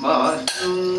Martin.